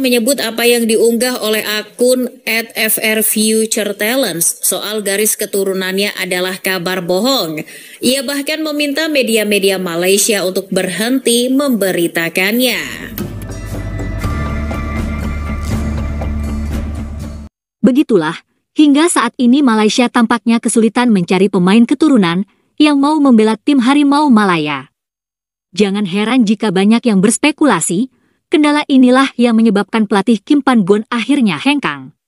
menyebut apa yang diunggah oleh akun at @frfuturetalents soal garis keturunannya adalah kabar bohong. Ia bahkan meminta media-media Malaysia untuk berhenti memberitakannya. Begitulah, hingga saat ini Malaysia tampaknya kesulitan mencari pemain keturunan yang mau membela tim Harimau Malaya. Jangan heran jika banyak yang berspekulasi Kendala inilah yang menyebabkan pelatih Kim Pan akhirnya hengkang.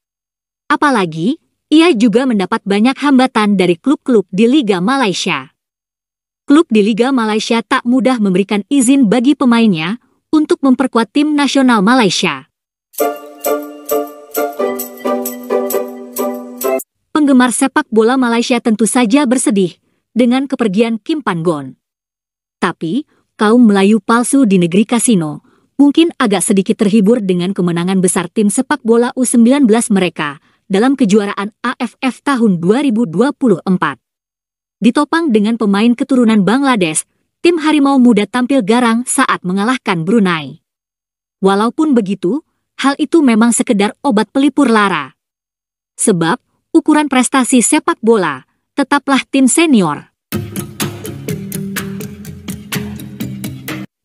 Apalagi, ia juga mendapat banyak hambatan dari klub-klub di Liga Malaysia. Klub di Liga Malaysia tak mudah memberikan izin bagi pemainnya untuk memperkuat tim nasional Malaysia. Penggemar sepak bola Malaysia tentu saja bersedih dengan kepergian Kim Pan Gon. Tapi, kaum Melayu palsu di negeri kasino mungkin agak sedikit terhibur dengan kemenangan besar tim sepak bola U19 mereka dalam kejuaraan AFF tahun 2024. Ditopang dengan pemain keturunan Bangladesh, tim Harimau Muda tampil garang saat mengalahkan Brunei. Walaupun begitu, hal itu memang sekedar obat pelipur lara. Sebab, ukuran prestasi sepak bola tetaplah tim senior.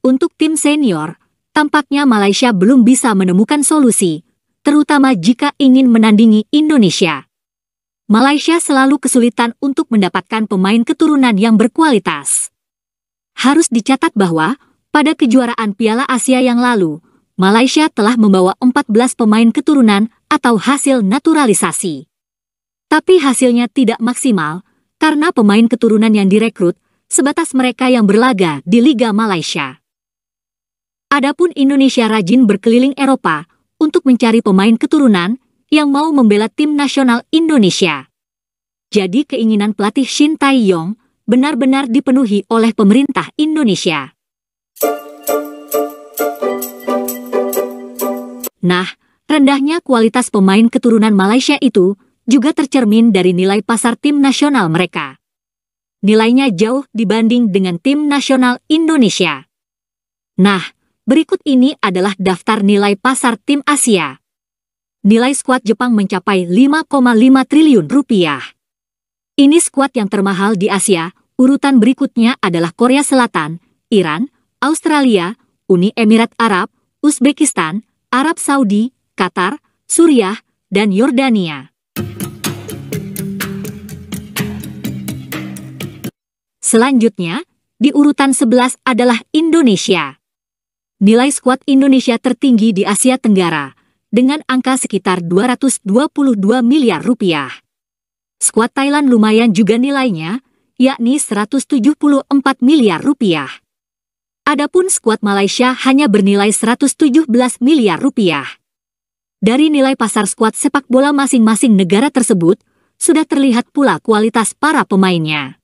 Untuk tim senior, tampaknya Malaysia belum bisa menemukan solusi, terutama jika ingin menandingi Indonesia. Malaysia selalu kesulitan untuk mendapatkan pemain keturunan yang berkualitas. Harus dicatat bahwa, pada kejuaraan Piala Asia yang lalu, Malaysia telah membawa 14 pemain keturunan atau hasil naturalisasi. Tapi hasilnya tidak maksimal, karena pemain keturunan yang direkrut sebatas mereka yang berlaga di Liga Malaysia. Adapun Indonesia rajin berkeliling Eropa untuk mencari pemain keturunan yang mau membela tim nasional Indonesia. Jadi keinginan pelatih Shin Tae-yong benar-benar dipenuhi oleh pemerintah Indonesia. Nah, rendahnya kualitas pemain keturunan Malaysia itu juga tercermin dari nilai pasar tim nasional mereka. Nilainya jauh dibanding dengan tim nasional Indonesia. Nah, Berikut ini adalah daftar nilai pasar tim Asia. Nilai skuad Jepang mencapai 5,5 triliun rupiah. Ini skuad yang termahal di Asia, urutan berikutnya adalah Korea Selatan, Iran, Australia, Uni Emirat Arab, Uzbekistan, Arab Saudi, Qatar, Suriah, dan Yordania. Selanjutnya, di urutan 11 adalah Indonesia. Nilai skuad Indonesia tertinggi di Asia Tenggara, dengan angka sekitar 222 miliar rupiah. Skuad Thailand lumayan juga nilainya, yakni 174 miliar rupiah. Adapun skuad Malaysia hanya bernilai 117 miliar rupiah. Dari nilai pasar skuad sepak bola masing-masing negara tersebut, sudah terlihat pula kualitas para pemainnya.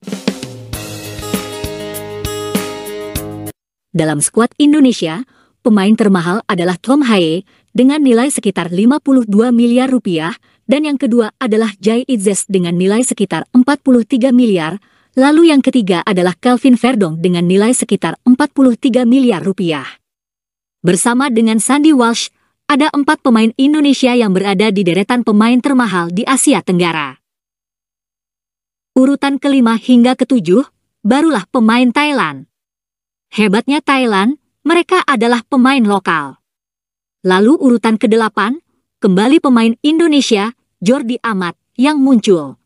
Dalam skuad Indonesia, pemain termahal adalah Tom Haye dengan nilai sekitar 52 miliar rupiah dan yang kedua adalah Jai Itzes dengan nilai sekitar 43 miliar, lalu yang ketiga adalah Calvin Verdong dengan nilai sekitar 43 miliar rupiah. Bersama dengan Sandy Walsh, ada empat pemain Indonesia yang berada di deretan pemain termahal di Asia Tenggara. Urutan kelima hingga ketujuh, barulah pemain Thailand. Hebatnya Thailand, mereka adalah pemain lokal. Lalu urutan ke-8, kembali pemain Indonesia, Jordi Amat, yang muncul.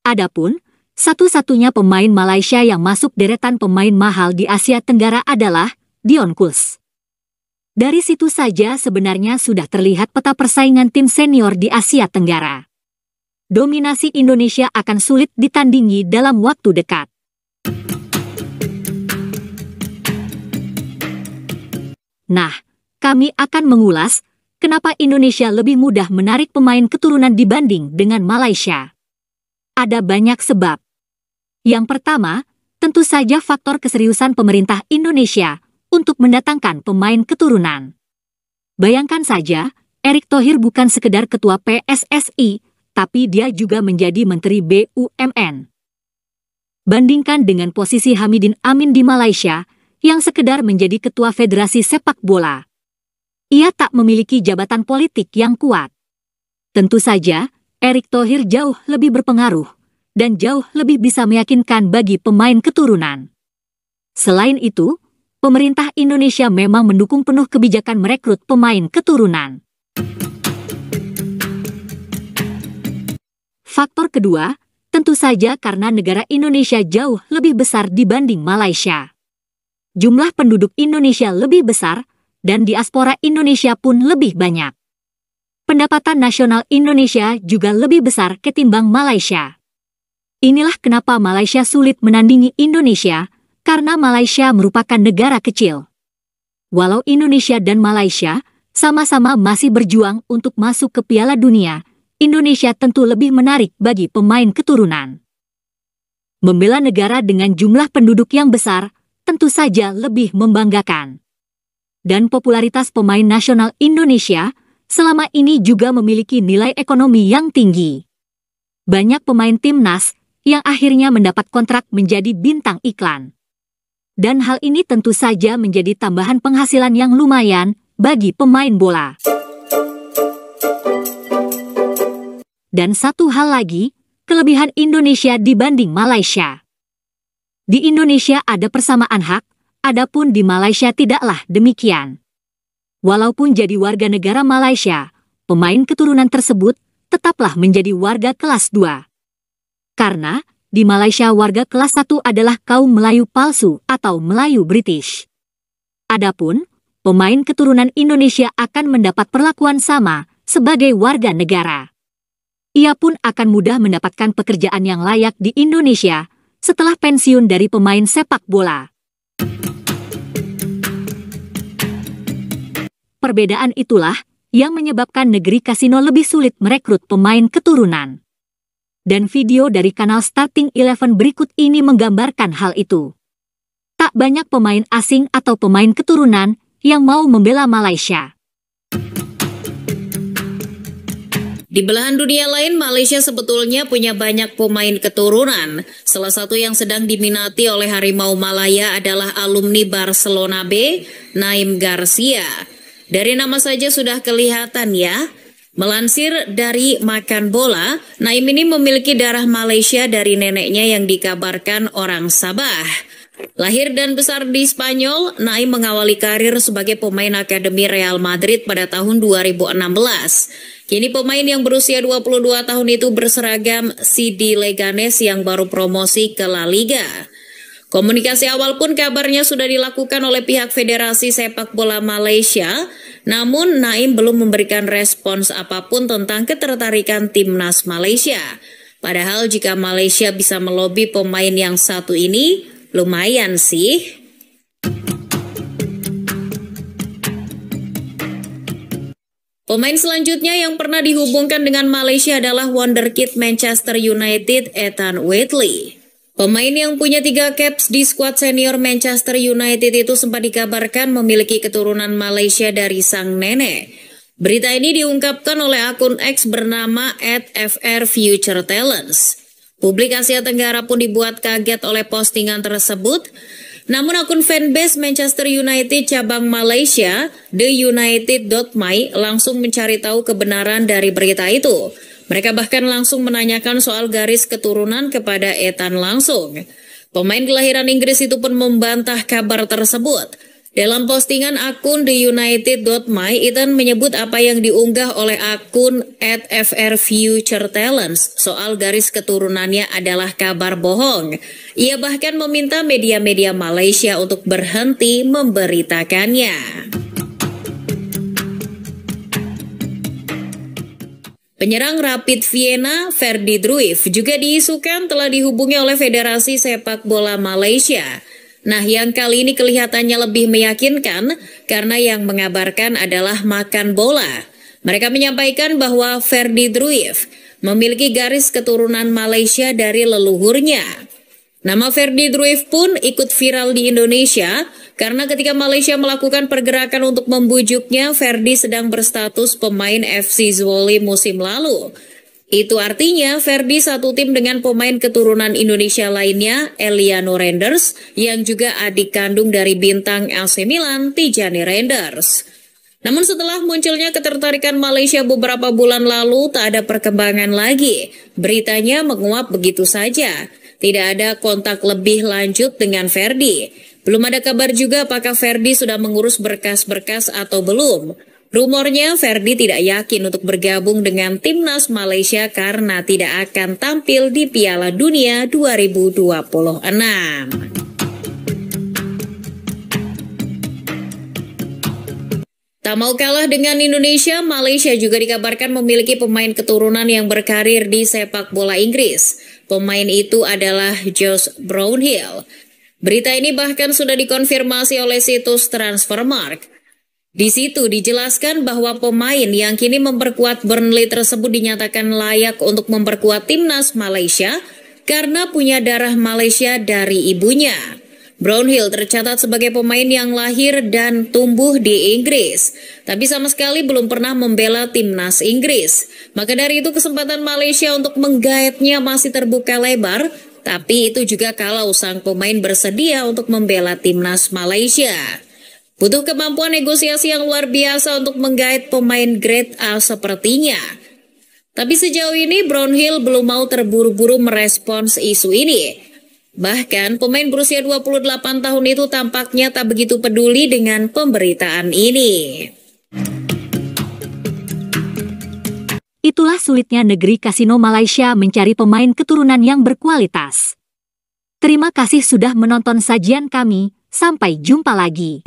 Adapun, satu-satunya pemain Malaysia yang masuk deretan pemain mahal di Asia Tenggara adalah Dion Kuls. Dari situ saja sebenarnya sudah terlihat peta persaingan tim senior di Asia Tenggara. Dominasi Indonesia akan sulit ditandingi dalam waktu dekat. Nah, kami akan mengulas kenapa Indonesia lebih mudah menarik pemain keturunan dibanding dengan Malaysia. Ada banyak sebab. Yang pertama, tentu saja faktor keseriusan pemerintah Indonesia untuk mendatangkan pemain keturunan. Bayangkan saja, Erick Thohir bukan sekedar ketua PSSI, tapi dia juga menjadi Menteri BUMN. Bandingkan dengan posisi Hamidin Amin di Malaysia, yang sekedar menjadi ketua federasi sepak bola. ia tak memiliki jabatan politik yang kuat. Tentu saja, Erick Thohir jauh lebih berpengaruh dan jauh lebih bisa meyakinkan bagi pemain keturunan. Selain itu, pemerintah Indonesia memang mendukung penuh kebijakan merekrut pemain keturunan. Faktor kedua, tentu saja karena negara Indonesia jauh lebih besar dibanding Malaysia. Jumlah penduduk Indonesia lebih besar dan diaspora Indonesia pun lebih banyak. Pendapatan nasional Indonesia juga lebih besar ketimbang Malaysia. Inilah kenapa Malaysia sulit menandingi Indonesia, karena Malaysia merupakan negara kecil. Walau Indonesia dan Malaysia sama-sama masih berjuang untuk masuk ke Piala Dunia, Indonesia tentu lebih menarik bagi pemain keturunan. Membela negara dengan jumlah penduduk yang besar tentu saja lebih membanggakan dan popularitas pemain nasional Indonesia selama ini juga memiliki nilai ekonomi yang tinggi. Banyak pemain timnas yang akhirnya mendapat kontrak menjadi bintang iklan. Dan hal ini tentu saja menjadi tambahan penghasilan yang lumayan bagi pemain bola. Dan satu hal lagi, kelebihan Indonesia dibanding Malaysia. Di Indonesia ada persamaan hak, Adapun di Malaysia tidaklah demikian. Walaupun jadi warga negara Malaysia, pemain keturunan tersebut tetaplah menjadi warga kelas 2. Karena di Malaysia warga kelas 1 adalah kaum Melayu palsu atau Melayu British. Adapun pemain keturunan Indonesia akan mendapat perlakuan sama sebagai warga negara. Ia pun akan mudah mendapatkan pekerjaan yang layak di Indonesia setelah pensiun dari pemain sepak bola. Perbedaan itulah yang menyebabkan negeri kasino lebih sulit merekrut pemain keturunan. Dan video dari kanal Starting Eleven berikut ini menggambarkan hal itu. Tak banyak pemain asing atau pemain keturunan yang mau membela Malaysia. Di belahan dunia lain, Malaysia sebetulnya punya banyak pemain keturunan. Salah satu yang sedang diminati oleh Harimau Malaya adalah alumni Barcelona B, Naim Garcia. Dari nama saja sudah kelihatan ya. Melansir dari Makan Bola, Naim ini memiliki darah Malaysia dari neneknya yang dikabarkan orang Sabah. Lahir dan besar di Spanyol, Naim mengawali karir sebagai pemain Akademi Real Madrid pada tahun 2016. Kini pemain yang berusia 22 tahun itu berseragam CD Leganes yang baru promosi ke La Liga. Komunikasi awal pun kabarnya sudah dilakukan oleh pihak Federasi Sepak Bola Malaysia, namun Naim belum memberikan respons apa pun tentang ketertarikan timnas Malaysia. Padahal jika Malaysia bisa melobi pemain yang satu ini, lumayan sih. Pemain selanjutnya yang pernah dihubungkan dengan Malaysia adalah wonderkid Manchester United Ethan Waitley. Pemain yang punya tiga caps di skuad senior Manchester United itu sempat dikabarkan memiliki keturunan Malaysia dari sang nenek. Berita ini diungkapkan oleh akun X bernama @fr Future Talents. Publik Asia Tenggara pun dibuat kaget oleh postingan tersebut. Namun akun fanbase Manchester United cabang Malaysia, theunited.my langsung mencari tahu kebenaran dari berita itu. Mereka bahkan langsung menanyakan soal garis keturunan kepada Ethan langsung. Pemain kelahiran Inggris itu pun membantah kabar tersebut. Dalam postingan akun theunited.my, Ethan menyebut apa yang diunggah oleh akun at frfuturetalents soal garis keturunannya adalah kabar bohong. Ia bahkan meminta media-media Malaysia untuk berhenti memberitakannya. Penyerang Rapid Vienna, Ferdi Druif, juga diisukan telah dihubungi oleh Federasi Sepak Bola Malaysia. Nah, yang kali ini kelihatannya lebih meyakinkan karena yang mengabarkan adalah makan bola. Mereka menyampaikan bahwa Ferdi Druif memiliki garis keturunan Malaysia dari leluhurnya. Nama Ferdi Druif pun ikut viral di Indonesia karena ketika Malaysia melakukan pergerakan untuk membujuknya, Ferdi sedang berstatus pemain FC Zwolle musim lalu. Itu artinya Ferdi satu tim dengan pemain keturunan Indonesia lainnya, Eliano Renders, yang juga adik kandung dari bintang AC Milan, Tijani Renders. Namun setelah munculnya ketertarikan Malaysia beberapa bulan lalu, tak ada perkembangan lagi. Beritanya menguap begitu saja. Tidak ada kontak lebih lanjut dengan Ferdi. Belum ada kabar juga apakah Ferdi sudah mengurus berkas-berkas atau belum. Rumornya Ferdi tidak yakin untuk bergabung dengan timnas Malaysia karena tidak akan tampil di Piala Dunia 2026. Tak mau kalah dengan Indonesia, Malaysia juga dikabarkan memiliki pemain keturunan yang berkarir di sepak bola Inggris. Pemain itu adalah Josh Brownhill. Berita ini bahkan sudah dikonfirmasi oleh situs Transfermarkt. Di situ dijelaskan bahwa pemain yang kini memperkuat Burnley tersebut dinyatakan layak untuk memperkuat timnas Malaysia karena punya darah Malaysia dari ibunya. Brownhill tercatat sebagai pemain yang lahir dan tumbuh di Inggris, tapi sama sekali belum pernah membela timnas Inggris. Maka dari itu kesempatan Malaysia untuk menggaetnya masih terbuka lebar, tapi itu juga kalau sang pemain bersedia untuk membela timnas Malaysia. Butuh kemampuan negosiasi yang luar biasa untuk menggait pemain grade A sepertinya. Tapi sejauh ini Brownhill belum mau terburu-buru merespons isu ini. Bahkan pemain berusia 28 tahun itu tampaknya tak begitu peduli dengan pemberitaan ini. Itulah sulitnya negeri kasino Malaysia mencari pemain keturunan yang berkualitas. Terima kasih sudah menonton sajian kami, sampai jumpa lagi.